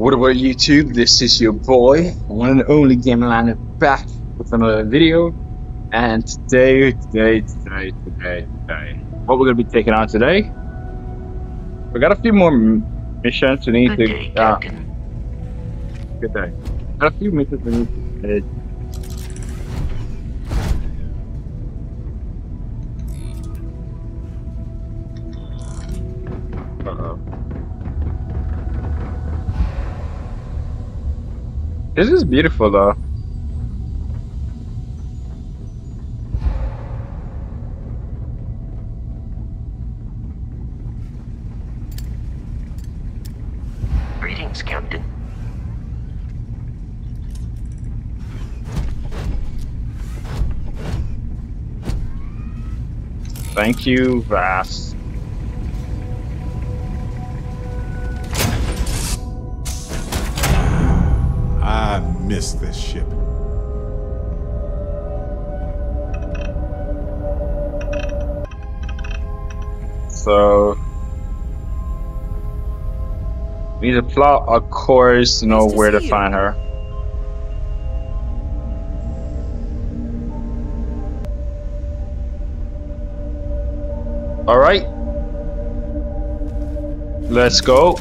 What about YouTube? This is your boy, one and only Gamelander, back with another video. And today, today, today, today, today, what we're gonna be taking on today? We got a few more missions we need Good to. uh, good day. Got a few missions we need to. hit. This is beautiful though. Greetings, Captain. Thank you, Vass. Miss this ship. So we need to plot a course to know Nice to where to you. find her. All right, let's go.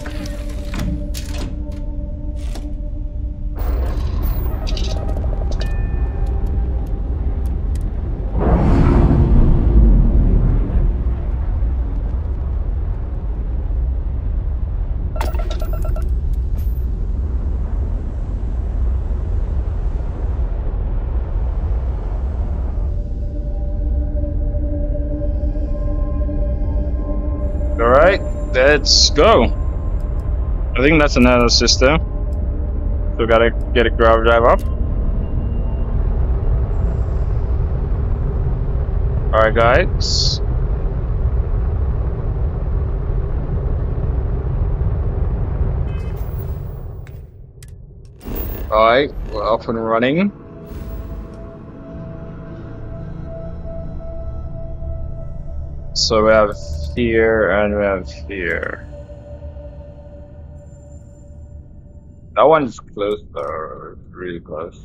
Let's go. I think that's another system. So gotta get a grav drive up. All right, guys. All right, we're up and running. So we have here and we have here. That one's close though, really close.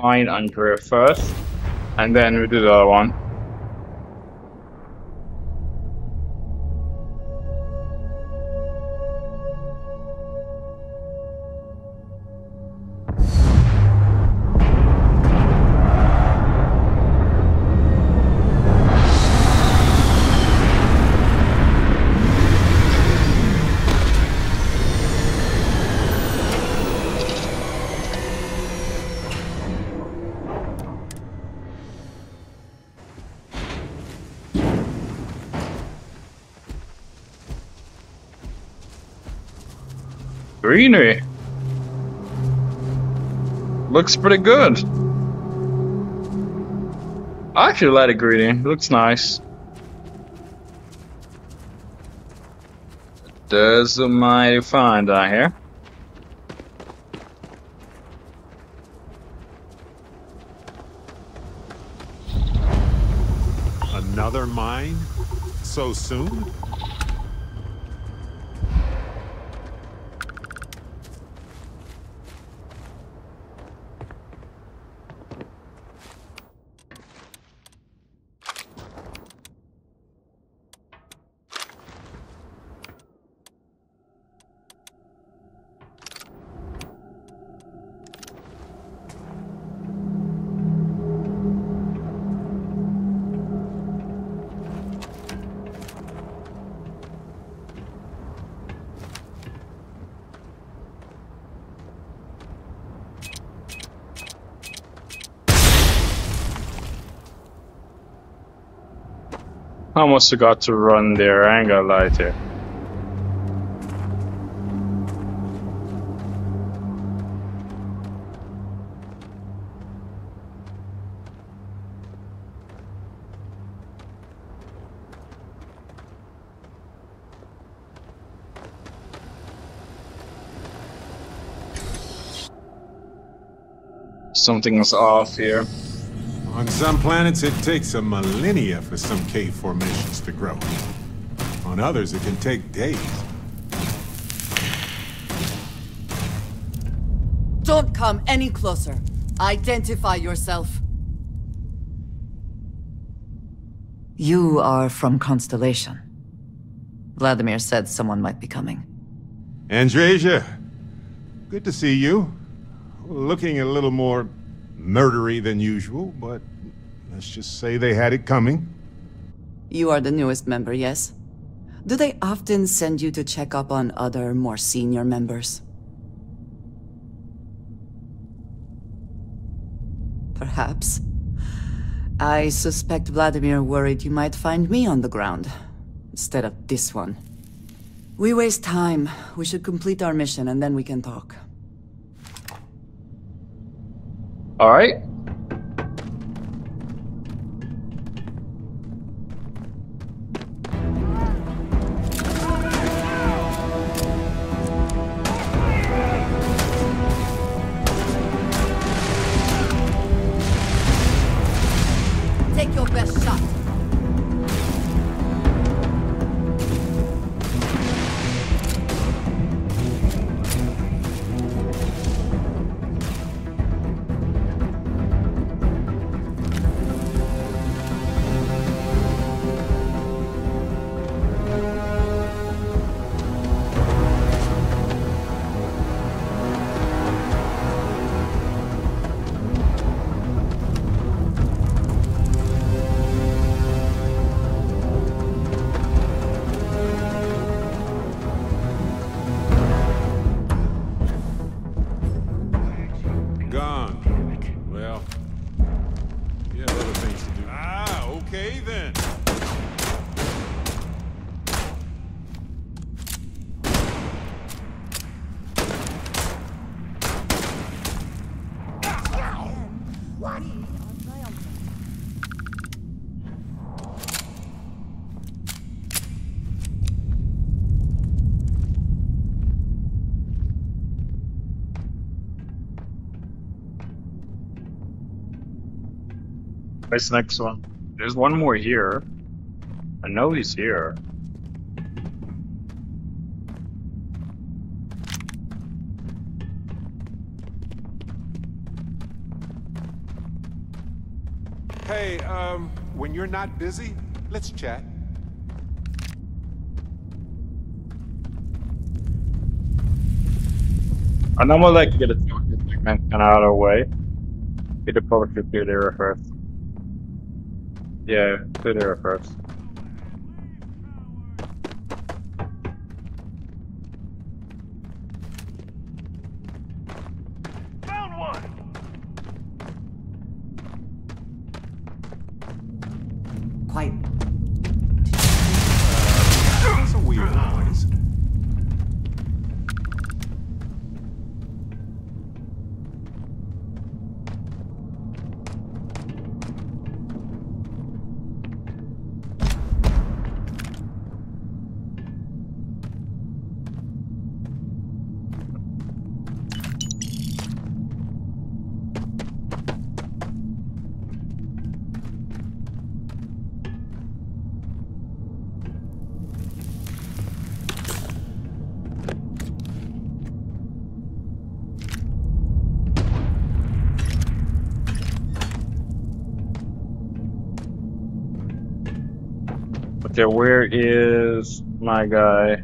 Find Andreja first, and then we do the other one. Looks pretty good. I actually like the. It looks nice. Does a mighty fine down here. Another mine? So soon? Almost forgot to run there. I ain't gonna lie to you. Something's off here. On some planets, it takes a millennia for some cave formations to grow. On others, it can take days. Don't come any closer. Identify yourself. You are from Constellation. Vladimir said someone might be coming. Andreja, good to see you. Looking a little more murdery than usual, but let's just say they had it coming. You are the newest member, yes? Do they often send you to check up on other, more senior members? Perhaps. I suspect Vladimir worried you might find me on the ground, instead of this one. We waste time. We should complete our mission and then we can talk. All right. Where's the next one? There's one more here. I know he's here. Hey, um, when you're not busy, let's chat. And I'm gonna like get a talking segment kind of out of the way. Get the probably should clear the first. Yeah, clear the area first. Found one! Quiet. Okay, where is my guy?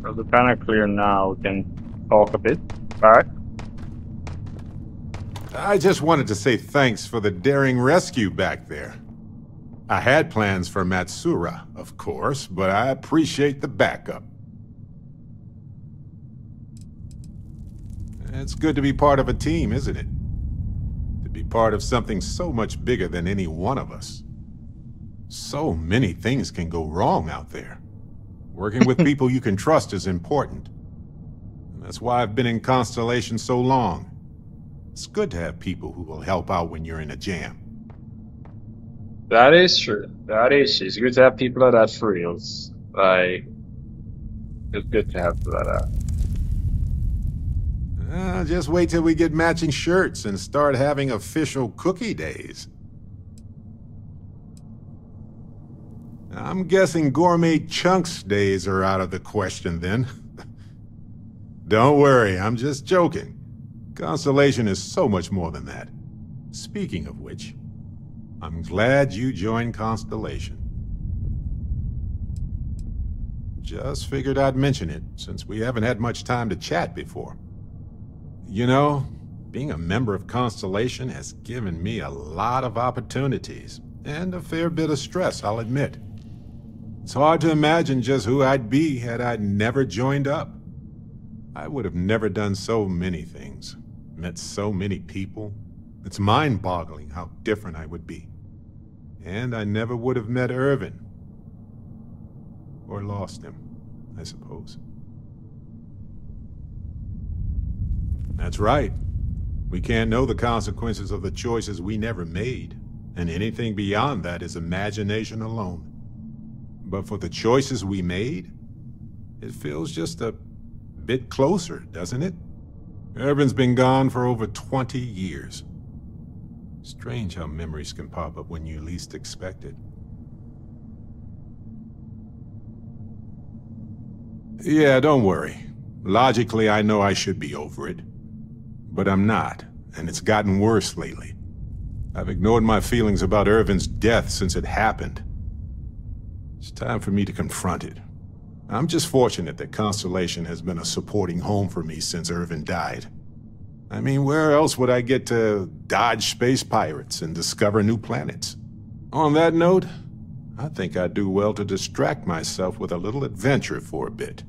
Well, kind of clear now. We can talk a bit. Alright. I just wanted to say thanks for the daring rescue back there. I had plans for Matsura, of course, but I appreciate the backup. It's good to be part of a team, isn't it? To be part of something so much bigger than any one of us. So many things can go wrong out there. Working with people you can trust is important. And that's why I've been in Constellation so long. It's good to have people who will help out when you're in a jam. That is true. That is true. It's good to have people like that for reals. Like, it's good to have that. Uh, Uh, just wait till we get matching shirts and start having official cookie days. I'm guessing gourmet chunks days are out of the question then. Don't worry, I'm just joking. Constellation is so much more than that. Speaking of which, I'm glad you joined Constellation. Just figured I'd mention it, since we haven't had much time to chat before. You know, being a member of Constellation has given me a lot of opportunities, and a fair bit of stress, I'll admit. It's hard to imagine just who I'd be had I never joined up. I would have never done so many things, met so many people. It's mind-boggling how different I would be. And I never would have met Irvin. Or lost him, I suppose. That's right. We can't know the consequences of the choices we never made, and anything beyond that is imagination alone. But for the choices we made, it feels just a bit closer, doesn't it? Irvin's been gone for over 20 years. Strange how memories can pop up when you least expect it. Yeah, don't worry. Logically, I know I should be over it. But I'm not, and it's gotten worse lately. I've ignored my feelings about Irvin's death since it happened. It's time for me to confront it. I'm just fortunate that Constellation has been a supporting home for me since Irvin died. I mean, where else would I get to dodge space pirates and discover new planets? On that note, I think I'd do well to distract myself with a little adventure for a bit.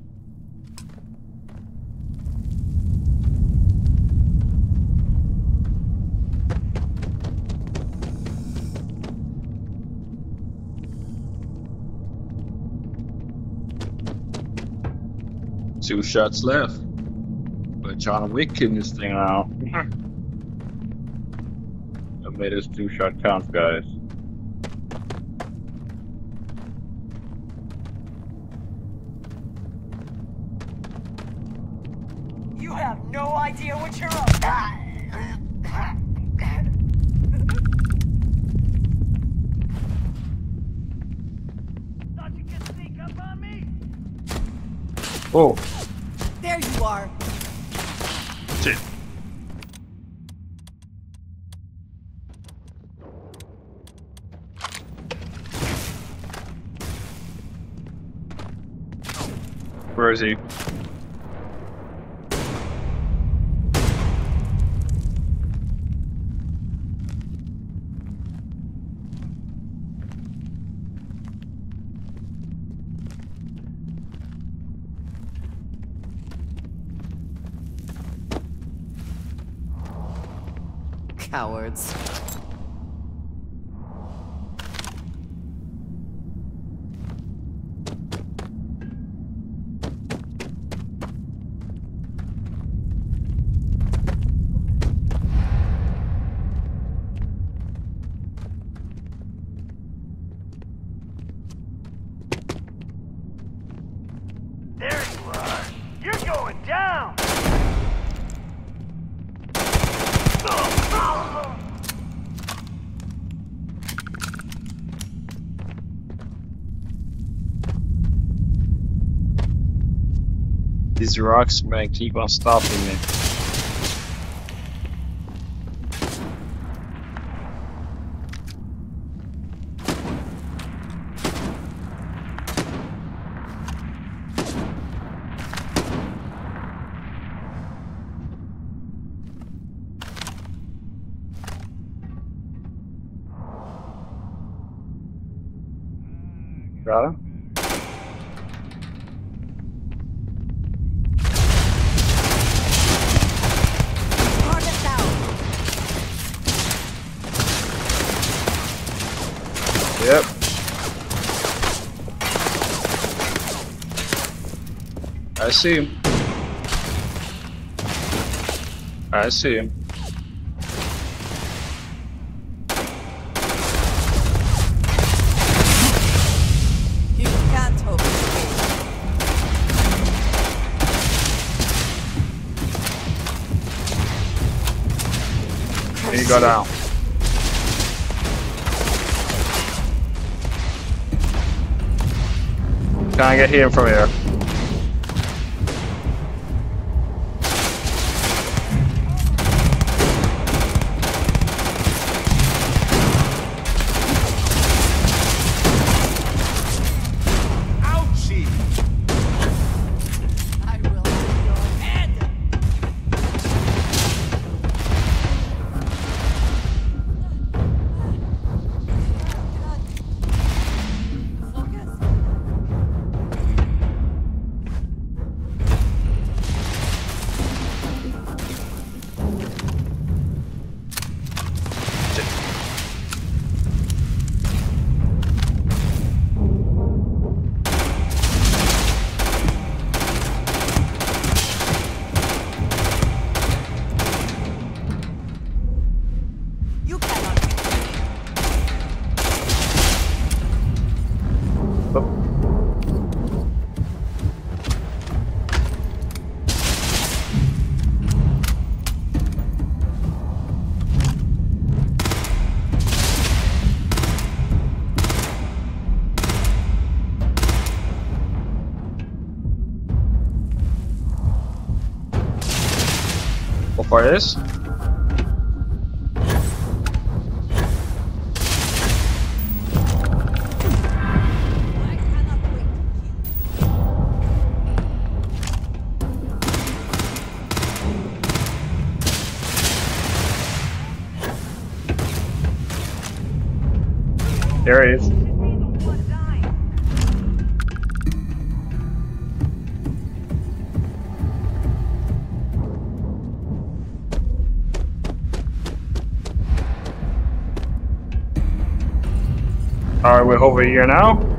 Two shots left. But John Wick in this thing now. I made us two shot count, guys. You have no idea what you're up. Thought you could sneak up on me? Oh, There you are. shit. Where is he? Cowards. There you are. You're going down. These rocks, man, keep on stopping me. Got him? See him. I see him. You can't hope to. He got down. Can I get him from here? For this. Over here now.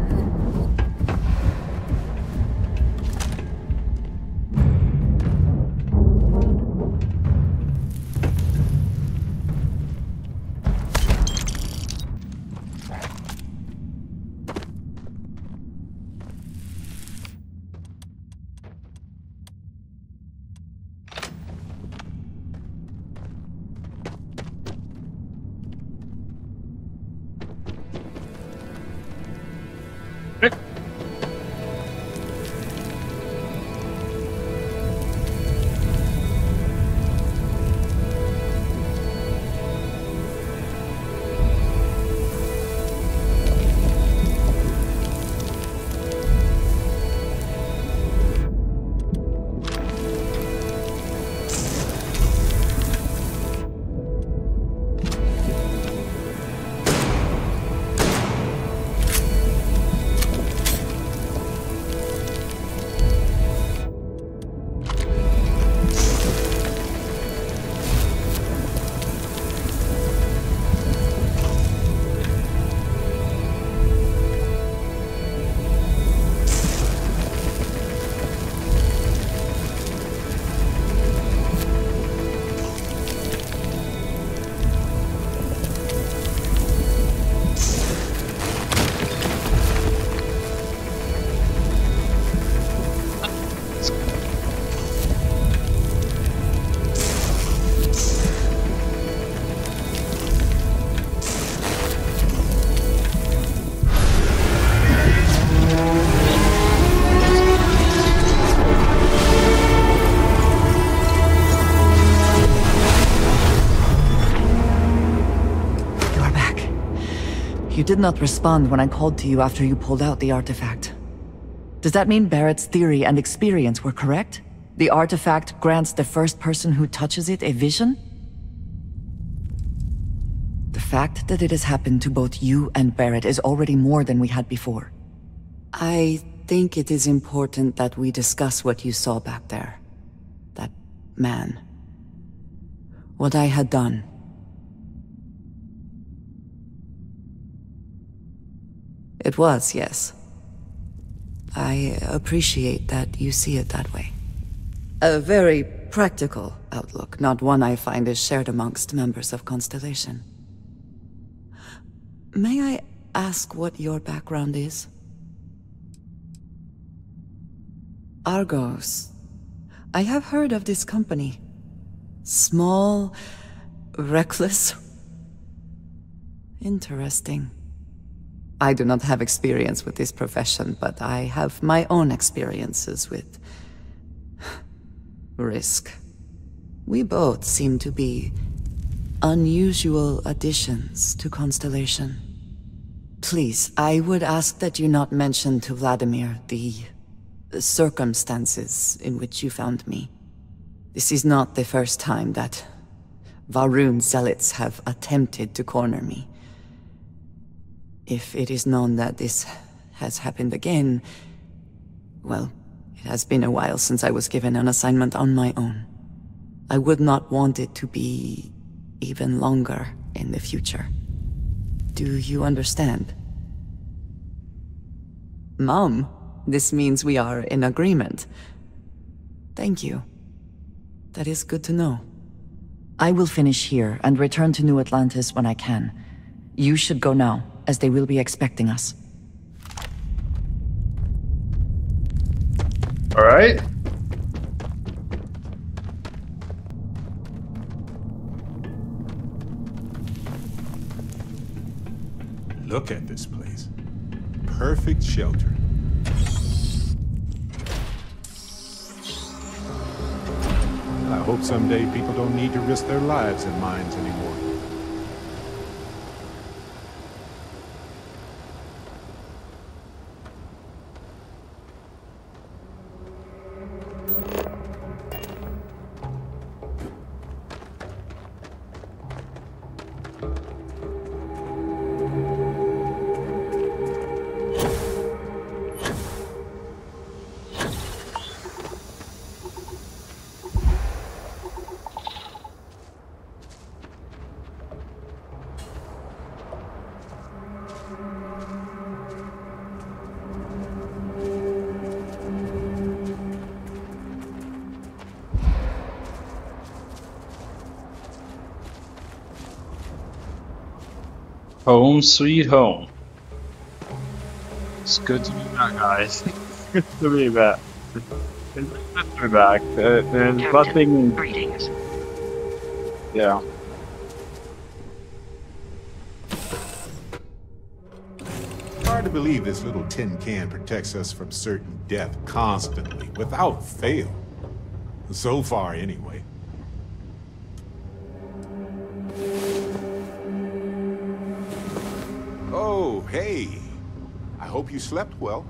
You did not respond when I called to you after you pulled out the artifact. Does that mean Barrett's theory and experience were correct? The artifact grants the first person who touches it a vision? The fact that it has happened to both you and Barrett is already more than we had before. I think it is important that we discuss what you saw back there. That man. What I had done. It was, yes. I appreciate that you see it that way. A very practical outlook, not one I find is shared amongst members of Constellation. May I ask what your background is? Argos. I have heard of this company. Small, reckless. Interesting. I do not have experience with this profession, but I have my own experiences with risk. We both seem to be unusual additions to Constellation. Please, I would ask that you not mention to Vladimir the circumstances in which you found me. This is not the first time that Va'ruun zealots have attempted to corner me. If it is known that this has happened again, well, it has been a while since I was given an assignment on my own. I would not want it to be even longer in the future. Do you understand? Mom, this means we are in agreement. Thank you. That is good to know. I will finish here and return to New Atlantis when I can. You should go now, as they will be expecting us. All right. Look at this place. Perfect shelter. I hope someday people don't need to risk their lives in mines anymore. Home sweet home. It's good to be back, guys. good to be back. It's good to be back. Uh, there's Captain, nothing. greetings. Yeah. Hard to believe this little tin can protects us from certain death constantly, without fail. So far, anyway. You slept well.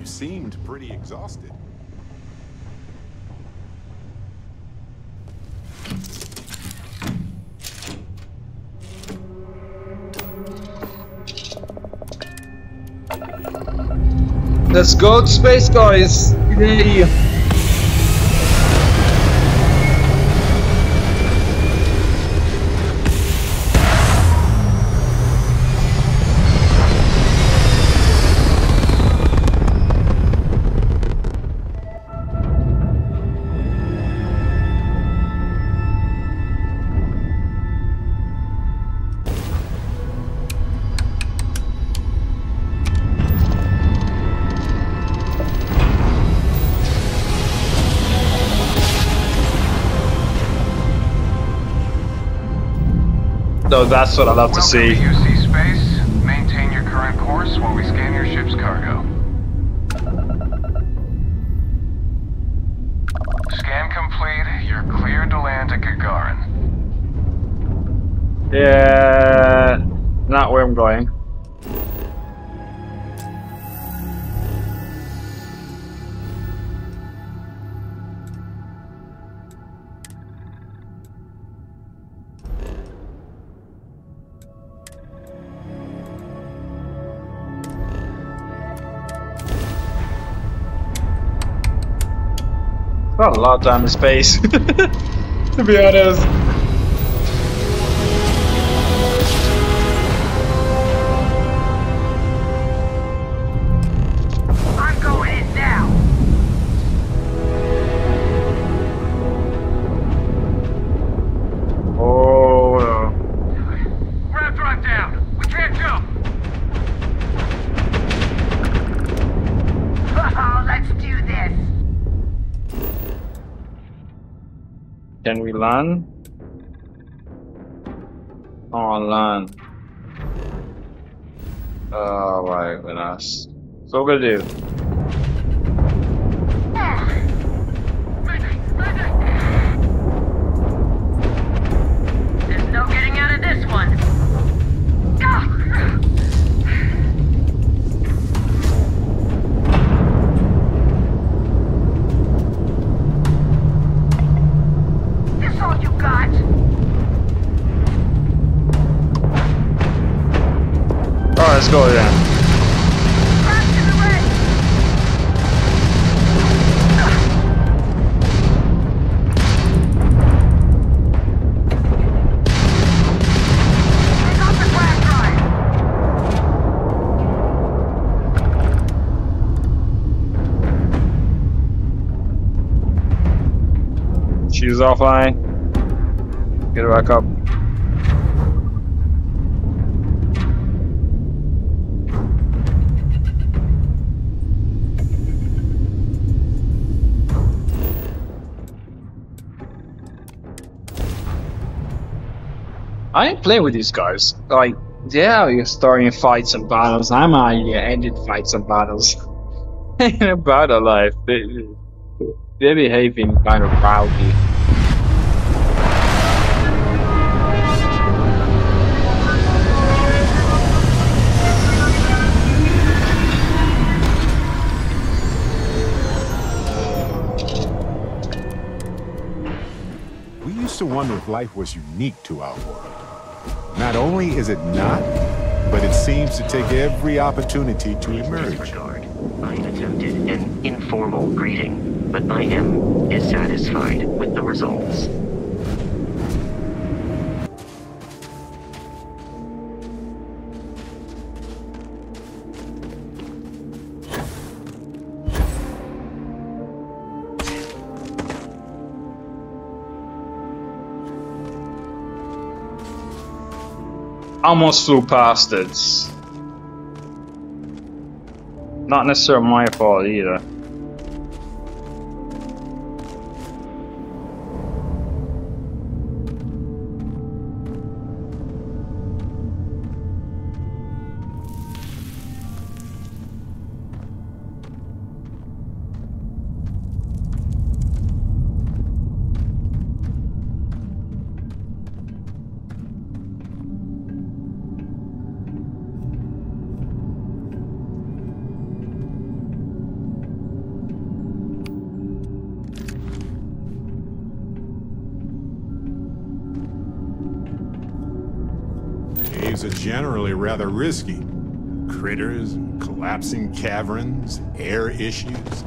You seemed pretty exhausted. Let's go to space, guys. Yay. No, that's what I'd love to see. UC Space. Maintain your current course while we scan your ship's cargo. Scan complete. You're cleared to land at Gagarin. Yeah, not where I'm going. Not a lot of time and space, to be honest. Goodness. So what She's offline. Get it back up. I ain't playing with these guys. Like, yeah, you're starting fights and battles. I'm here ending fights and battles. Ain't about a life. They, they're behaving kind of rowdy. Wonder if life was unique to our world. Not only is it not, but it seems to take every opportunity to Please emerge. disregard. I attempted an informal greeting, but I am dissatisfied with the results. Almost flew past it. Not necessarily my fault either. Generally rather risky. Critters, collapsing caverns, air issues.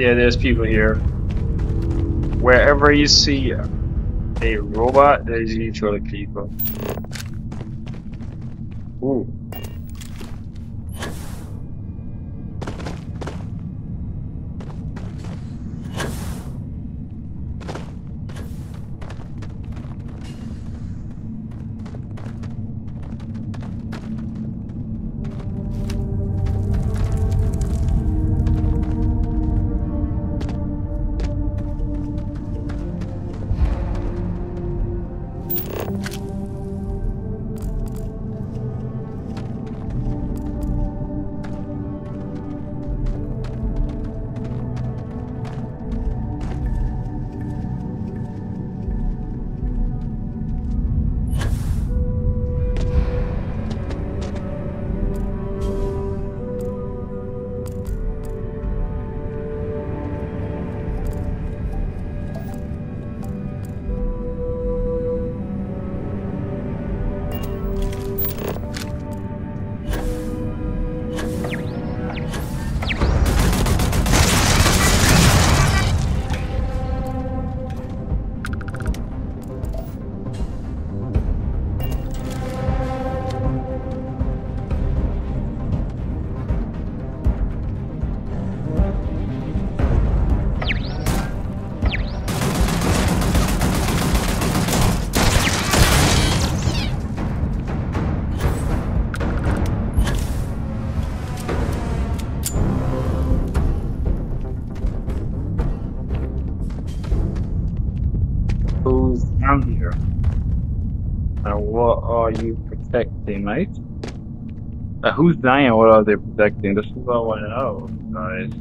Yeah, there's people here. Wherever you see a robot, there's usually people. Are you protecting, mate? Uh, who's dying? What are they protecting? This is all I know, guys.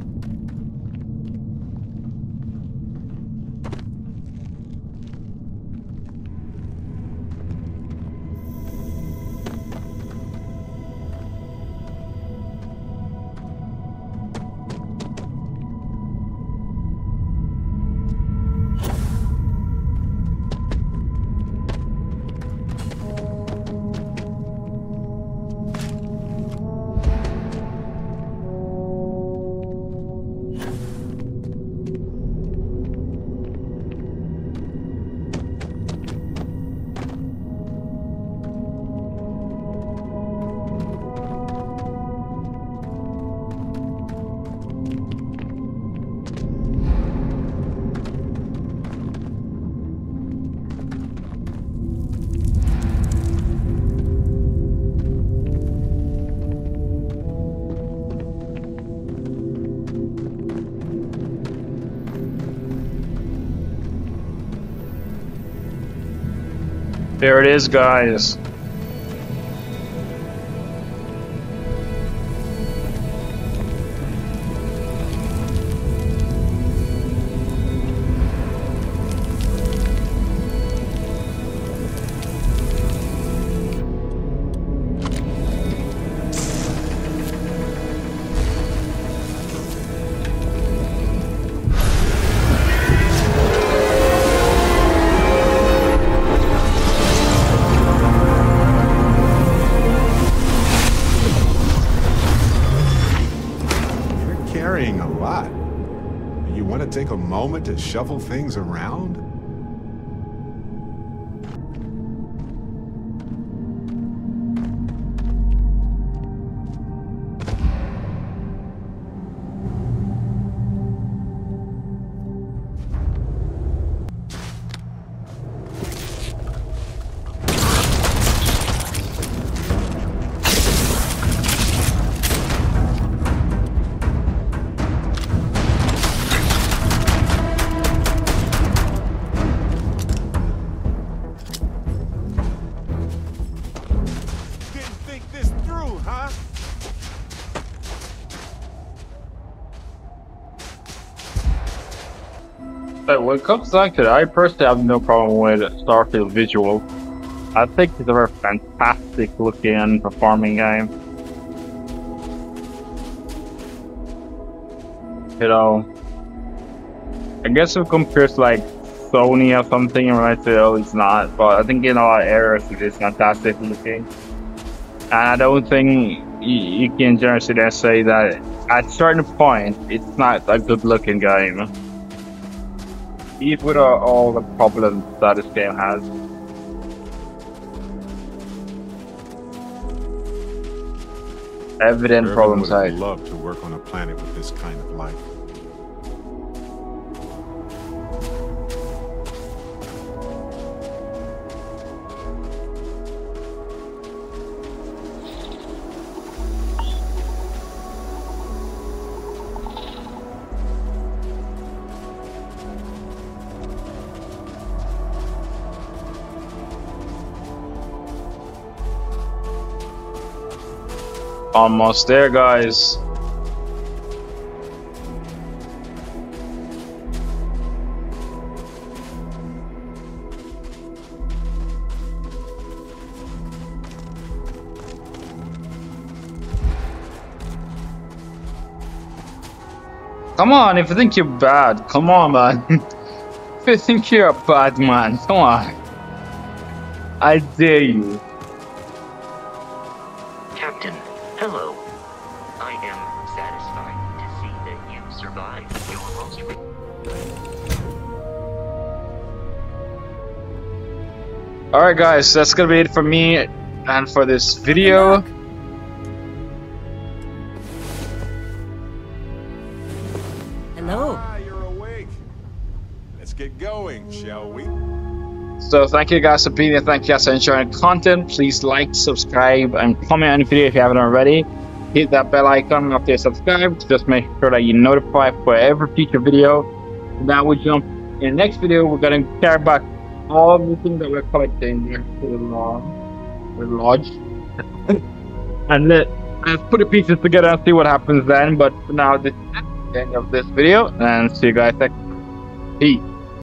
There it is, guys. Take a moment to shuffle things around? When it comes down to I personally have no problem with Starfield visual. I think it's a very fantastic looking performing game. You know, I guess if it compares to like Sony or something, you might say, oh, it's not. But I think in a lot of areas it is fantastic looking. And I don't think you, you can generally say that at a certain point, it's not a good looking game even with all, all the problems that this game has. Evident Irvin problems, would I. loved to work on a planet with this kind of life. Almost there, guys. Come on, if you think you're bad, come on, man. if you think you're a bad man, come on. I dare you. Alright guys, that's gonna be it for me and for this video. Hello. Ah, you're awake. Let's get going, shall we? So thank you guys for being here, thank you guys for enjoying the content. Please like, subscribe, and comment on the video if you haven't already. Hit that bell icon after you subscribe. Just make sure that you're notified for every future video. Now we jump in the next video, we're gonna carry back everything that we're collecting the uh, lodge. The lodge. and let let's put the pieces together and see what happens then. But for now, this is the end of this video, and see you guys next. Peace.